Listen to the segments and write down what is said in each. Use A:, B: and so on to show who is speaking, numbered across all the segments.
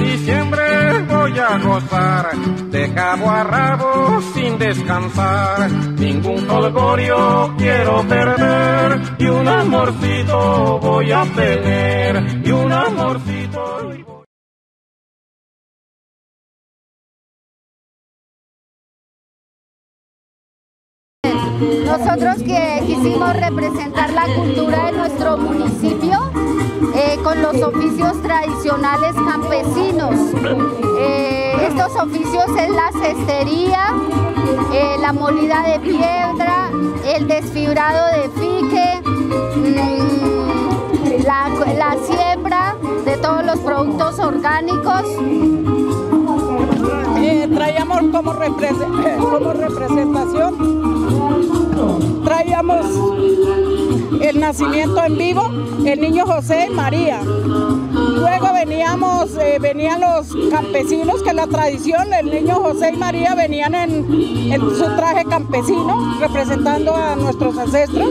A: diciembre voy a gozar, de cabo a rabo sin descansar. Ningún colgorio quiero perder, y un amorcito voy a tener, y un amorcito.
B: Nosotros que quisimos representar la cultura de nuestro municipio eh, con los oficios tradicionales campesinos. Eh, estos oficios es la cestería, eh, la molida de piedra, el desfibrado de fique, mm, la, siembra de todos los productos orgánicos.
C: traíamos como representación traíamos el nacimiento en vivo, el niño José y María. Luego veníamos, eh, venían los campesinos, que la tradición, el niño José y María venían en, su traje campesino, representando a nuestros ancestros.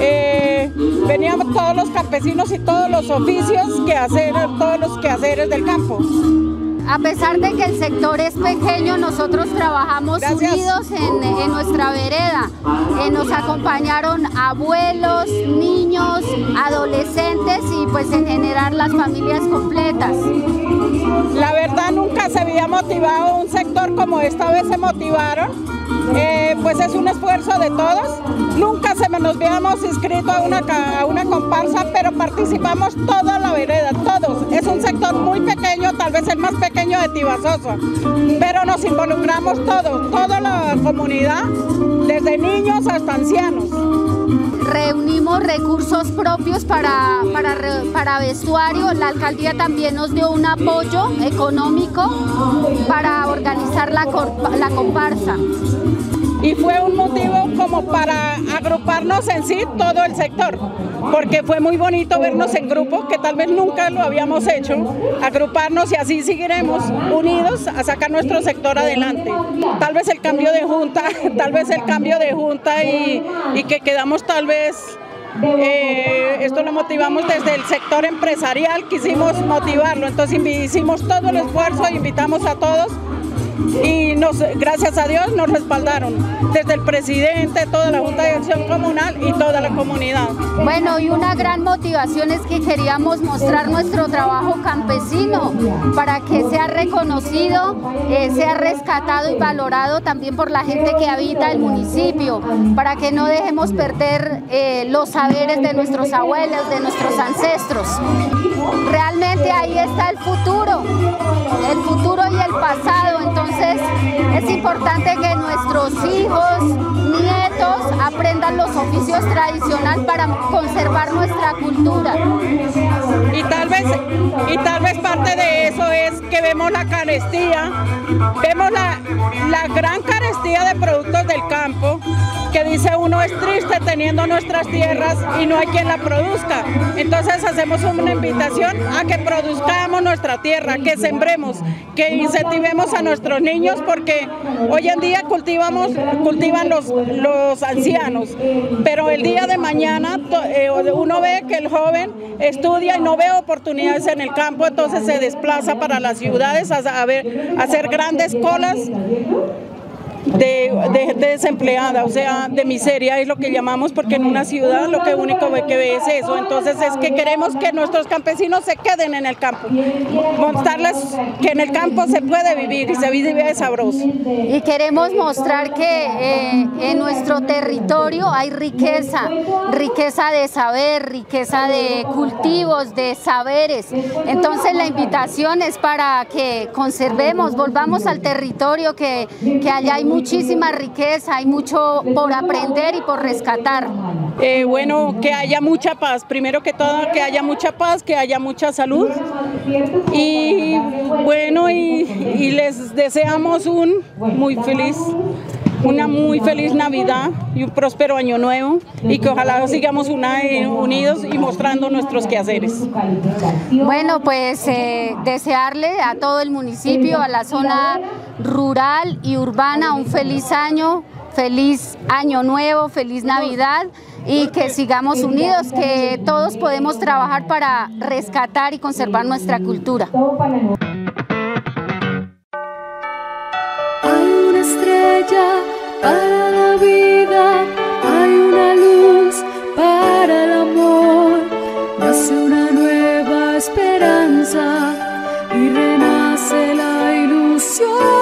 C: Eh, veníamos todos los campesinos y todos los oficios que hacer, todos los quehaceres del campo.
B: A pesar de que el sector es pequeño, nosotros trabajamos unidos en, nuestra vereda. Eh, nos acompañaron abuelos, niños, adolescentes y pues en general las familias completas.
C: La verdad nunca se había motivado un sector como esta vez se motivaron. Eh, pues es un esfuerzo de todos. Nunca nos habíamos inscrito a una, a una comparsa, pero participamos toda la vereda, todos. Es un sector muy pequeño, tal vez el más pequeño de Tibasoso, pero nos involucramos todos, toda la comunidad, desde niños hasta ancianos
B: reunimos recursos propios para, para, vestuario. La alcaldía también nos dio un apoyo económico para organizar la, la comparsa
C: y fue un motivo como para agruparnos en sí todo el sector, porque fue muy bonito vernos en grupo, que tal vez nunca lo habíamos hecho, agruparnos y así seguiremos unidos a sacar nuestro sector adelante. Tal vez el cambio de junta, tal vez el cambio de junta y, que quedamos tal vez eh, esto lo motivamos desde el sector empresarial, quisimos motivarlo, entonces hicimos todo el esfuerzo e invitamos a todos y nos, gracias a Dios nos respaldaron, desde el presidente, toda la Junta de Acción Comunal y toda la comunidad.
B: Bueno, y una gran motivación es que queríamos mostrar nuestro trabajo campesino para que sea reconocido, eh, sea rescatado y valorado también por la gente que habita el municipio, para que no dejemos perder eh, los saberes de nuestros abuelos, de nuestros ancestros. Realmente ahí está el futuro, el futuro y el pasado, es importante que nuestros hijos, nietos aprendan los oficios tradicionales para conservar nuestra cultura.
C: Y tal vez, y tal vez parte de eso es que vemos la carestía, vemos la, la gran carestía de productos dice uno es triste teniendo nuestras tierras y no hay quien la produzca. Entonces hacemos una invitación a que produzcamos nuestra tierra, que sembremos, que incentivemos a nuestros niños porque hoy en día cultivamos, cultivan los, los ancianos, pero el día de mañana eh, uno ve que el joven estudia y no ve oportunidades en el campo, entonces se desplaza para las ciudades a, a hacer grandes colas de, desempleada, o sea, de miseria es lo que llamamos, porque en una ciudad lo que único que ve es eso. Entonces es que queremos que nuestros campesinos se queden en el campo, mostrarles que en el campo se puede vivir y se vive sabroso.
B: Y queremos mostrar que eh, en nuestro territorio hay riqueza, riqueza de saber, riqueza de cultivos, de saberes. Entonces la invitación es para que conservemos, volvamos al territorio, que, que allá hay muchísima riqueza, hay mucho por aprender y por rescatar.
C: Eh, bueno, que haya mucha paz, primero que todo que haya mucha paz, que haya mucha salud y bueno, y, y les deseamos un muy feliz una muy feliz Navidad y un próspero año nuevo y que ojalá sigamos unidos y mostrando nuestros quehaceres.
B: Bueno, pues eh, desearle a todo el municipio, a la zona rural y urbana un feliz año, feliz año nuevo, feliz Navidad y que sigamos unidos, que todos podemos trabajar para rescatar y conservar nuestra cultura.
D: Hay una estrella para la vida, hay una luz para el amor, nace una nueva esperanza y renace la ilusión.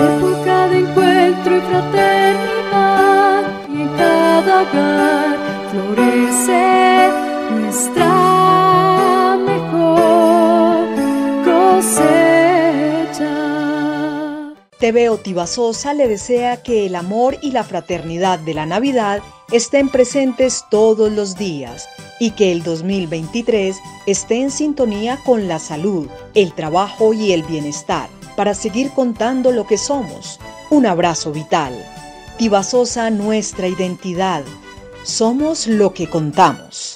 D: Época de encuentro y fraternidad y en cada florece nuestra mejor cosecha.
E: Le desea que el amor y la fraternidad de la Navidad estén presentes todos los días y que el 2023 esté en sintonía con la salud, el trabajo y el bienestar para seguir contando lo que somos. Un abrazo vital. Tibasosa nuestra identidad. Somos lo que contamos.